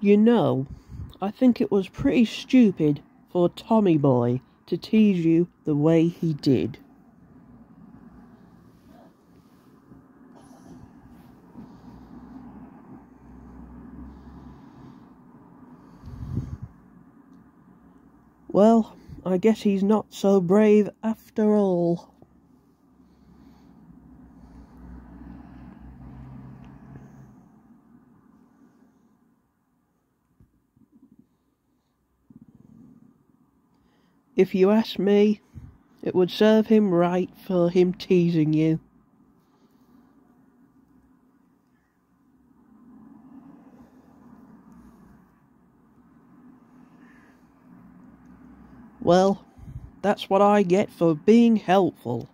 You know, I think it was pretty stupid for Tommy Boy to tease you the way he did. Well, I guess he's not so brave after all. If you ask me, it would serve him right for him teasing you. Well, that's what I get for being helpful.